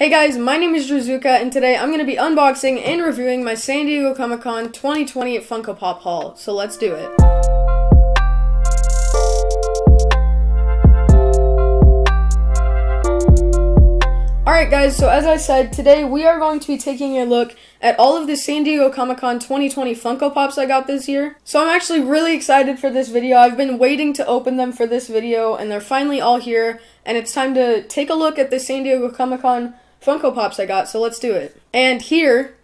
Hey guys, my name is DrewZooka, and today I'm going to be unboxing and reviewing my San Diego Comic Con 2020 Funko Pop haul. So let's do it. Alright guys, so as I said, today we are going to be taking a look at all of the San Diego Comic Con 2020 Funko Pops I got this year. So I'm actually really excited for this video. I've been waiting to open them for this video, and they're finally all here, and it's time to take a look at the San Diego Comic Con Funko Pops I got, so let's do it. And here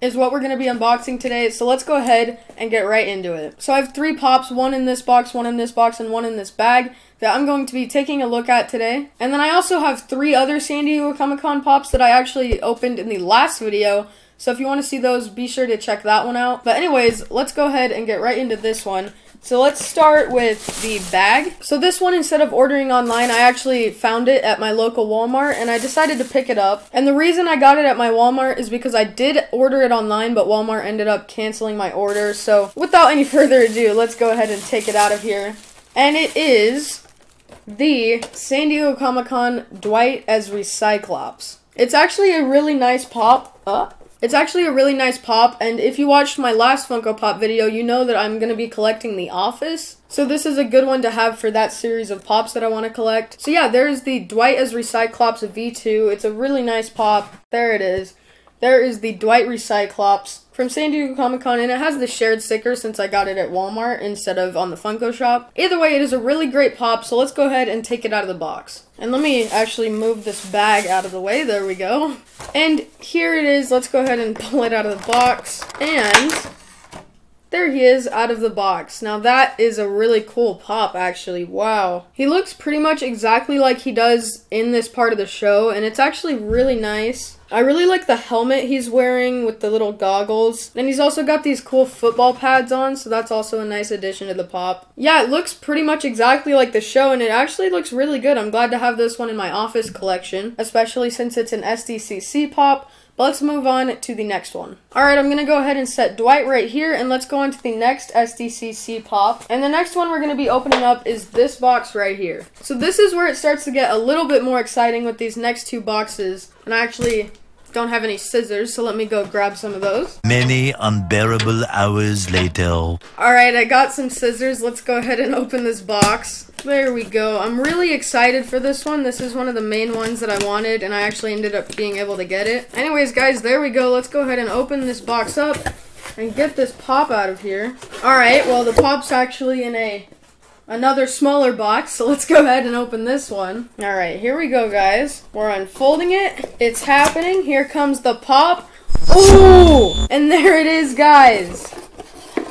is what we're going to be unboxing today, so let's go ahead and get right into it. So I have three pops, one in this box, one in this box, and one in this bag that I'm going to be taking a look at today. And then I also have three other San Diego Comic-Con pops that I actually opened in the last video, so if you want to see those, be sure to check that one out. But anyways, let's go ahead and get right into this one. So let's start with the bag. So this one, instead of ordering online, I actually found it at my local Walmart and I decided to pick it up. And the reason I got it at my Walmart is because I did order it online, but Walmart ended up canceling my order. So without any further ado, let's go ahead and take it out of here. And it is the San Diego Comic-Con Dwight as Recyclops. It's actually a really nice pop. Uh, it's actually a really nice pop, and if you watched my last Funko Pop video, you know that I'm going to be collecting The Office. So this is a good one to have for that series of pops that I want to collect. So yeah, there's the Dwight as Recyclops V2. It's a really nice pop. There it is. There is the Dwight Recyclops from San Diego Comic Con, and it has the shared sticker since I got it at Walmart instead of on the Funko shop. Either way, it is a really great pop, so let's go ahead and take it out of the box. And let me actually move this bag out of the way. There we go. And here it is. Let's go ahead and pull it out of the box. And there he is out of the box. Now that is a really cool pop actually. Wow. He looks pretty much exactly like he does in this part of the show and it's actually really nice. I really like the helmet he's wearing with the little goggles. And he's also got these cool football pads on, so that's also a nice addition to the pop. Yeah, it looks pretty much exactly like the show, and it actually looks really good. I'm glad to have this one in my office collection, especially since it's an SDCC pop. But let's move on to the next one. Alright, I'm going to go ahead and set Dwight right here, and let's go on to the next SDCC pop. And the next one we're going to be opening up is this box right here. So this is where it starts to get a little bit more exciting with these next two boxes. And I actually don't have any scissors, so let me go grab some of those. Many unbearable hours later. Alright, I got some scissors. Let's go ahead and open this box. There we go. I'm really excited for this one. This is one of the main ones that I wanted, and I actually ended up being able to get it. Anyways, guys, there we go. Let's go ahead and open this box up and get this pop out of here. Alright, well, the pop's actually in a another smaller box, so let's go ahead and open this one. Alright, here we go, guys. We're unfolding it. It's happening. Here comes the pop. Ooh! And there it is, guys.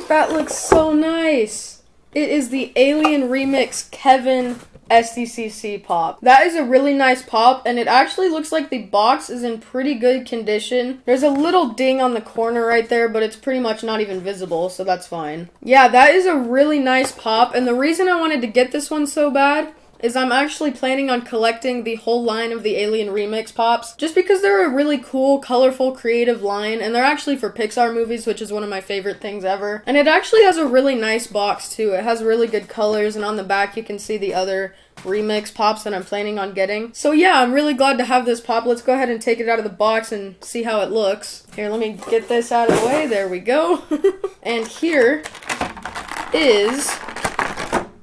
That looks so nice. It is the Alien Remix Kevin SDCC pop. That is a really nice pop, and it actually looks like the box is in pretty good condition. There's a little ding on the corner right there, but it's pretty much not even visible, so that's fine. Yeah, that is a really nice pop, and the reason I wanted to get this one so bad is I'm actually planning on collecting the whole line of the Alien Remix Pops just because they're a really cool, colorful, creative line and they're actually for Pixar movies, which is one of my favorite things ever. And it actually has a really nice box too. It has really good colors and on the back you can see the other remix pops that I'm planning on getting. So yeah, I'm really glad to have this pop. Let's go ahead and take it out of the box and see how it looks. Here, let me get this out of the way. There we go. and here is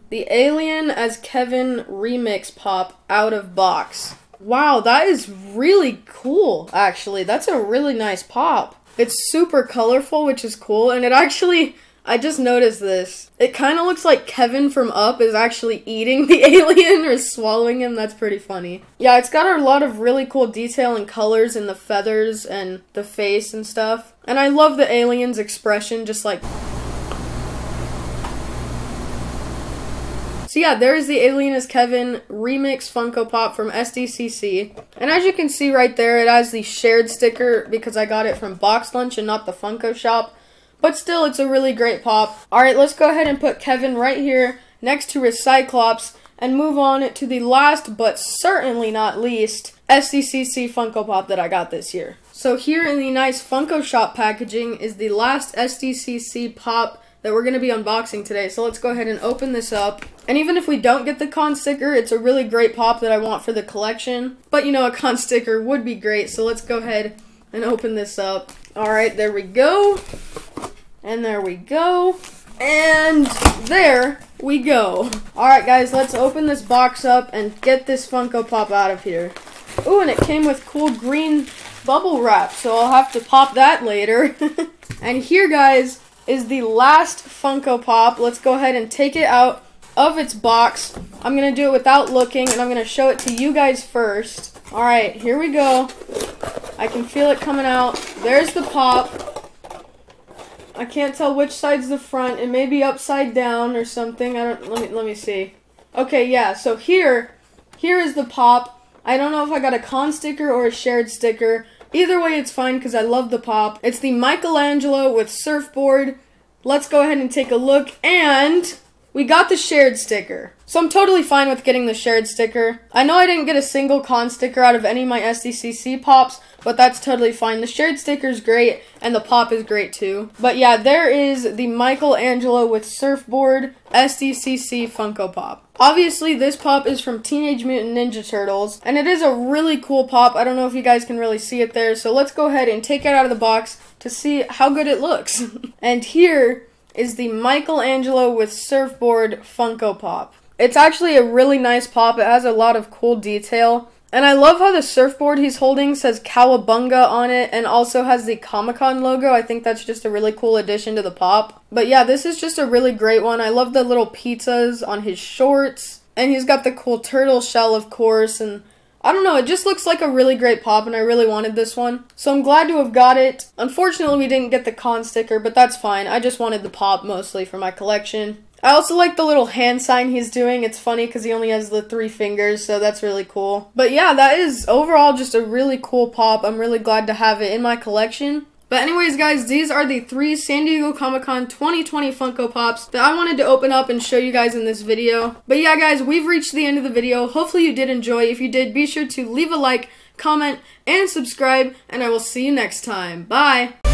the Alien as Kevin remix pop out of box. Wow, that is really cool, actually. That's a really nice pop. It's super colorful, which is cool, and it actually, I just noticed this. It kind of looks like Kevin from Up is actually eating the alien or swallowing him. That's pretty funny. Yeah, it's got a lot of really cool detail and colors in the feathers and the face and stuff. And I love the alien's expression, just like So yeah, there's the Alien as Kevin remix Funko Pop from SDCC. And as you can see right there, it has the shared sticker because I got it from Box Lunch and not the Funko shop. But still, it's a really great pop. Alright, let's go ahead and put Kevin right here next to his Cyclops and move on to the last but certainly not least SDCC Funko Pop that I got this year. So here in the nice Funko Shop packaging is the last SDCC Pop that we're going to be unboxing today. So let's go ahead and open this up. And even if we don't get the con sticker, it's a really great pop that I want for the collection. But you know, a con sticker would be great. So let's go ahead and open this up. All right, there we go. And there we go. And there we go. Alright guys, let's open this box up and get this Funko Pop out of here. Ooh, and it came with cool green bubble wrap, so I'll have to pop that later. and here guys is the last Funko Pop. Let's go ahead and take it out of its box. I'm going to do it without looking, and I'm going to show it to you guys first. Alright, here we go. I can feel it coming out. There's the pop. I can't tell which side's the front. It may be upside down or something. I don't let me let me see. Okay, yeah. So here here is the pop. I don't know if I got a con sticker or a shared sticker. Either way it's fine cuz I love the pop. It's the Michelangelo with surfboard. Let's go ahead and take a look and we got the shared sticker. So I'm totally fine with getting the shared sticker. I know I didn't get a single con sticker out of any of my SDCC pops, but that's totally fine. The shared sticker is great, and the pop is great too. But yeah, there is the Michelangelo with surfboard SDCC Funko Pop. Obviously, this pop is from Teenage Mutant Ninja Turtles, and it is a really cool pop. I don't know if you guys can really see it there, so let's go ahead and take it out of the box to see how good it looks. and here is the Michelangelo with surfboard Funko Pop. It's actually a really nice pop. It has a lot of cool detail. And I love how the surfboard he's holding says Cowabunga on it and also has the Comic Con logo. I think that's just a really cool addition to the pop. But yeah, this is just a really great one. I love the little pizzas on his shorts. And he's got the cool turtle shell, of course. And I don't know, it just looks like a really great pop and I really wanted this one. So I'm glad to have got it. Unfortunately, we didn't get the con sticker, but that's fine. I just wanted the pop mostly for my collection. I also like the little hand sign he's doing. It's funny because he only has the three fingers, so that's really cool. But yeah, that is overall just a really cool pop. I'm really glad to have it in my collection. But anyways, guys, these are the three San Diego Comic-Con 2020 Funko Pops that I wanted to open up and show you guys in this video. But yeah, guys, we've reached the end of the video. Hopefully you did enjoy. If you did, be sure to leave a like, comment, and subscribe, and I will see you next time. Bye!